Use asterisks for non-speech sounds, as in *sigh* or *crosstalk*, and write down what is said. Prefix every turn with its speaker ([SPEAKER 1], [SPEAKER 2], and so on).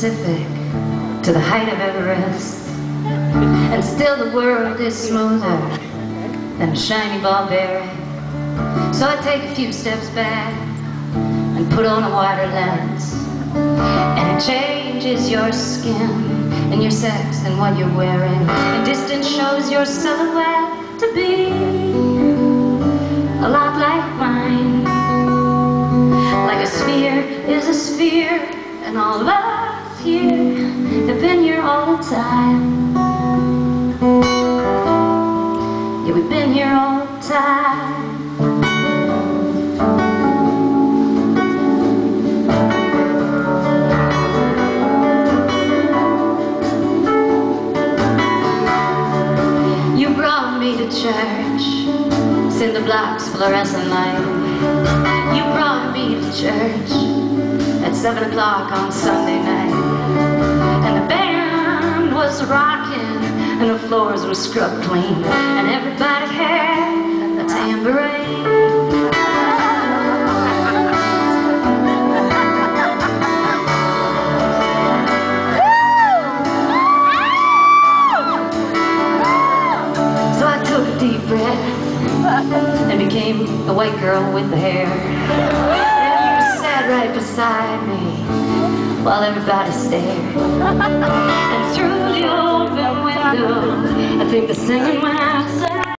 [SPEAKER 1] Pacific to the height of Everest. And still the world is smoother than a shiny ball bearing. So I take a few steps back and put on a wider lens. And it changes your skin and your sex and what you're wearing. And distance shows your silhouette to be a lot like mine. Like a sphere is a sphere, and all of us here have been here all the time. Yeah, we've been here all the time. You brought me to church, cinder blocks, fluorescent light. You brought me to church at seven o'clock on Sunday night, and the band was rocking, and the floors were scrubbed clean, and everybody had a tambourine. So I took a deep breath and became a white girl with the hair. Right beside me while everybody stared. *laughs* And through the open window, I think the singing went outside.